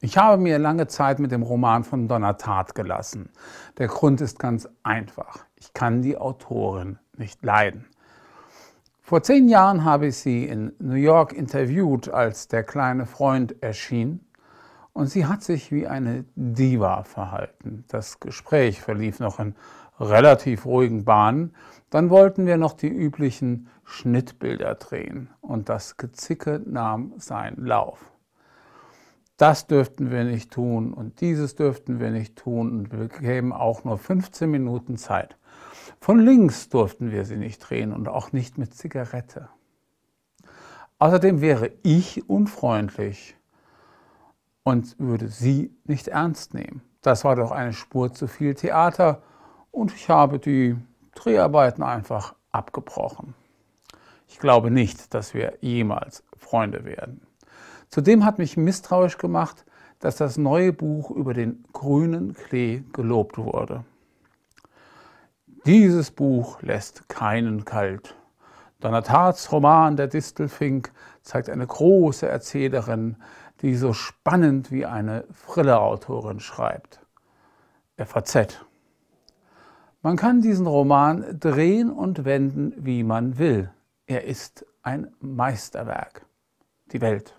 Ich habe mir lange Zeit mit dem Roman von Donna Tartt gelassen. Der Grund ist ganz einfach. Ich kann die Autorin nicht leiden. Vor zehn Jahren habe ich sie in New York interviewt, als der kleine Freund erschien. Und sie hat sich wie eine Diva verhalten. Das Gespräch verlief noch in relativ ruhigen Bahnen. Dann wollten wir noch die üblichen Schnittbilder drehen. Und das Gezicke nahm seinen Lauf das dürften wir nicht tun und dieses dürften wir nicht tun und wir bekämen auch nur 15 Minuten Zeit. Von links durften wir sie nicht drehen und auch nicht mit Zigarette. Außerdem wäre ich unfreundlich und würde sie nicht ernst nehmen. Das war doch eine Spur zu viel Theater und ich habe die Dreharbeiten einfach abgebrochen. Ich glaube nicht, dass wir jemals Freunde werden. Zudem hat mich misstrauisch gemacht, dass das neue Buch über den grünen Klee gelobt wurde. Dieses Buch lässt keinen kalt. Donatards Roman Der Distelfink zeigt eine große Erzählerin, die so spannend wie eine Frille-Autorin schreibt. FAZ. Man kann diesen Roman drehen und wenden, wie man will. Er ist ein Meisterwerk. Die Welt.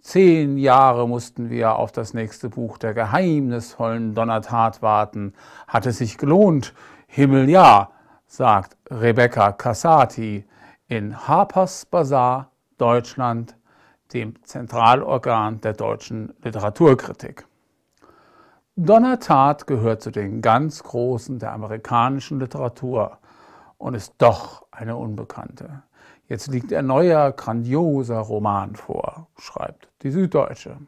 Zehn Jahre mussten wir auf das nächste Buch der geheimnisvollen Donnertat warten. Hat es sich gelohnt? Himmel ja, sagt Rebecca Cassati in Harper's Bazaar, Deutschland, dem Zentralorgan der deutschen Literaturkritik. Donnertat gehört zu den ganz Großen der amerikanischen Literatur und ist doch eine Unbekannte. Jetzt liegt ein neuer, grandioser Roman vor, schreibt die Süddeutsche.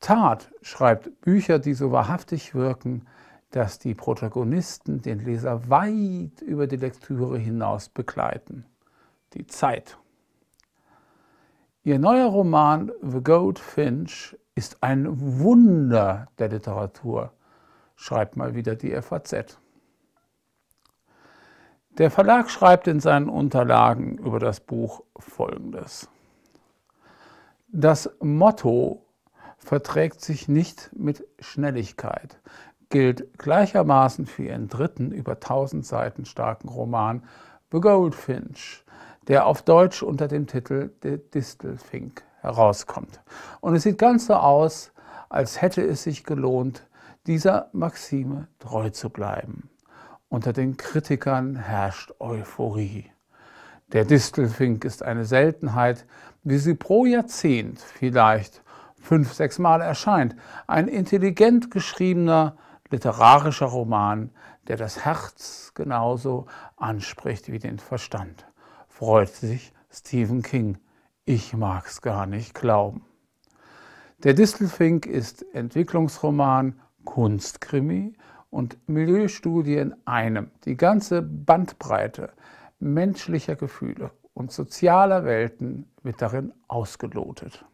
Tat schreibt Bücher, die so wahrhaftig wirken, dass die Protagonisten den Leser weit über die Lektüre hinaus begleiten. Die Zeit. Ihr neuer Roman The Gold Finch ist ein Wunder der Literatur, schreibt mal wieder die FAZ. Der Verlag schreibt in seinen Unterlagen über das Buch Folgendes. Das Motto verträgt sich nicht mit Schnelligkeit, gilt gleichermaßen für ihren dritten über 1000 Seiten starken Roman The Goldfinch, der auf Deutsch unter dem Titel The Distelfink herauskommt. Und es sieht ganz so aus, als hätte es sich gelohnt, dieser Maxime treu zu bleiben. Unter den Kritikern herrscht Euphorie. Der Distelfink ist eine Seltenheit, wie sie pro Jahrzehnt vielleicht fünf, sechs Mal erscheint. Ein intelligent geschriebener literarischer Roman, der das Herz genauso anspricht wie den Verstand. Freut sich Stephen King. Ich mag's gar nicht glauben. Der Distelfink ist Entwicklungsroman, Kunstkrimi und Milieustudie in einem. Die ganze Bandbreite menschlicher Gefühle und sozialer Welten wird darin ausgelotet.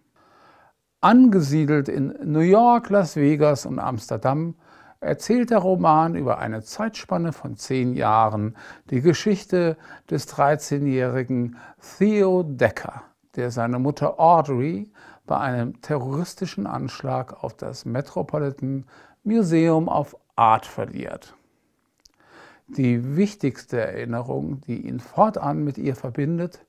Angesiedelt in New York, Las Vegas und Amsterdam erzählt der Roman über eine Zeitspanne von zehn Jahren die Geschichte des 13-jährigen Theo Decker, der seine Mutter Audrey bei einem terroristischen Anschlag auf das Metropolitan Museum of Art verliert. Die wichtigste Erinnerung, die ihn fortan mit ihr verbindet,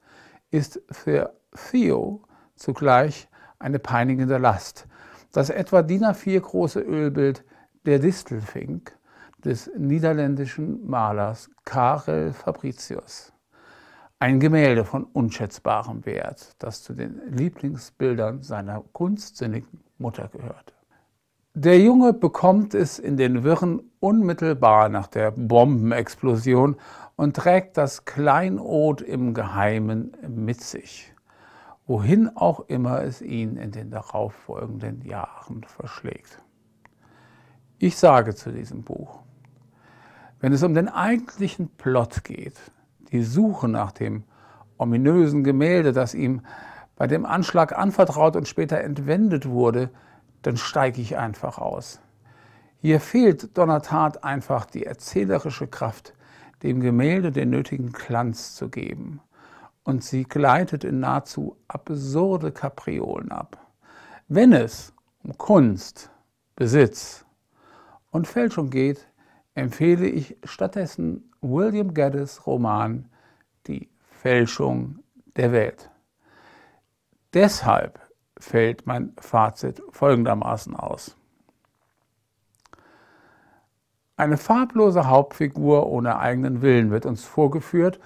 ist für Theo zugleich eine peinigende Last. Das etwa DIN A4 große Ölbild Der Distelfink des niederländischen Malers Karel Fabricius. Ein Gemälde von unschätzbarem Wert, das zu den Lieblingsbildern seiner kunstsinnigen Mutter gehört. Der Junge bekommt es in den Wirren unmittelbar nach der Bombenexplosion und trägt das Kleinod im Geheimen mit sich, wohin auch immer es ihn in den darauffolgenden Jahren verschlägt. Ich sage zu diesem Buch, wenn es um den eigentlichen Plot geht, die Suche nach dem ominösen Gemälde, das ihm bei dem Anschlag anvertraut und später entwendet wurde, dann steige ich einfach aus. Hier fehlt Donnertat einfach die erzählerische Kraft, dem Gemälde den nötigen Glanz zu geben. Und sie gleitet in nahezu absurde Kapriolen ab. Wenn es um Kunst, Besitz und Fälschung geht, empfehle ich stattdessen William Geddes Roman Die Fälschung der Welt. Deshalb fällt mein Fazit folgendermaßen aus. Eine farblose Hauptfigur ohne eigenen Willen wird uns vorgeführt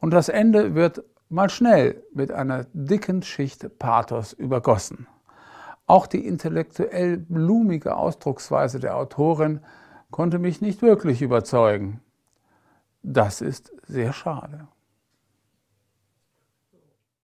und das Ende wird mal schnell mit einer dicken Schicht Pathos übergossen. Auch die intellektuell blumige Ausdrucksweise der Autorin konnte mich nicht wirklich überzeugen. Das ist sehr schade.